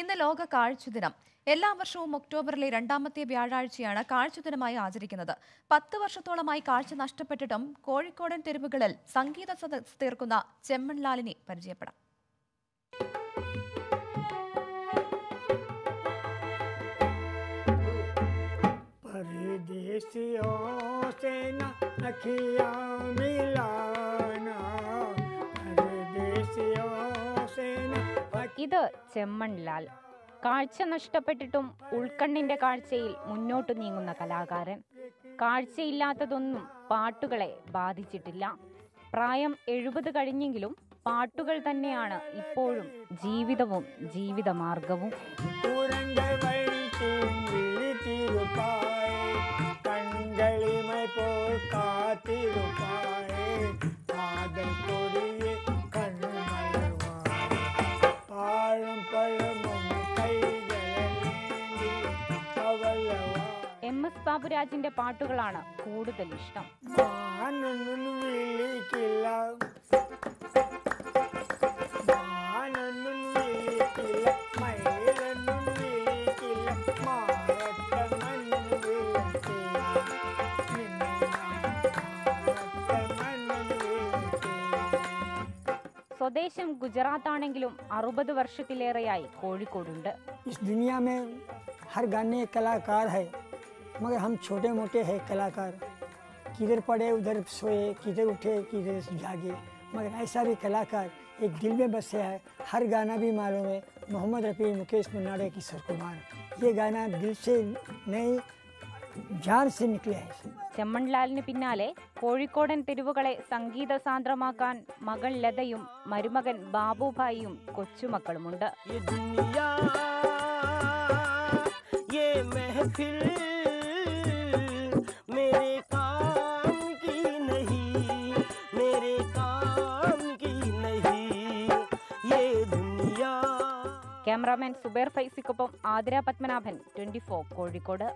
ഇന്ന് ലോക കാഴ്ചദിനം എല്ലാ വർഷവും ഒക്ടോബറിലെ രണ്ടാമത്തെ വ്യാഴാഴ്ചയാണ് കാഴ്ചദിനമായി ആചരിക്കുന്നത് പത്ത് വർഷത്തോളമായി കാഴ്ച നഷ്ടപ്പെട്ടിട്ടും കോഴിക്കോടൻ തെരുവുകളിൽ സംഗീത സദസ് തീർക്കുന്ന ചെമ്മൺലാലിനെ പരിചയപ്പെടാം परदेसियों से न अखियाँ मिलाना ഇത് ചെമ്മൺലാൽ കാഴ്ച നഷ്ടപ്പെട്ടിട്ടും ഉൾക്കണ്ണിന്റെ കാഴ്ചയിൽ മുന്നോട്ട് നീങ്ങുന്ന കലാകാരൻ. കാഴ്ചയില്ലാത്തതൊന്നും പാട്ടുകളെ ബാധിച്ചിട്ടില്ല. പ്രായം എഴുപത് കഴിഞ്ഞെങ്കിലും പാട്ടുകൾ തന്നെയാണ് ഇപ്പോഴും ജീവിതവും ജീവിതമാർഗവും. ബാബുരാജിന്റെ പാട്ടുകളാണ് കൂടുതൽ ഇഷ്ടം. സ്വദേശം ഗുജറാത്ത് ആണെങ്കിലും അറുപത് വർഷത്തിലേറെയായി കോഴിക്കോടുണ്ട്. ഹർ ഗാനേ കലാകാർ ഹൈ. मगर हम छोटे मोटे हैं कलाकार किधर पड़े उधर सोए किधर उठे किधर जागे मगर ऐसा भी कलाकार एक दिल में बसे है हर गाना भी मालूम है मोहम्मद रफ़ी मुकेश मुन्नाडे किशोर कुमार ये गाना दिल से नहीं जान से निकले हैं ചെമ്മൺലാലിന് പിന്നാലെ കോഴിക്കോടൻ തെരുവുകളെ സംഗീത സാന്ദ്രമാക്കാൻ മകൾ ലതയും മരുമകൻ ബാബുഭായിയും കൊച്ചുമക്കളുമുണ്ട് ക്യാമറാമാൻ സുബേർ ഫൈസിക്കൊപ്പം Athira Padmanabhan. Twenty four Kozhikode.